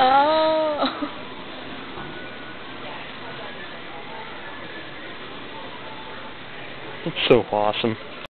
Oh. It's so awesome.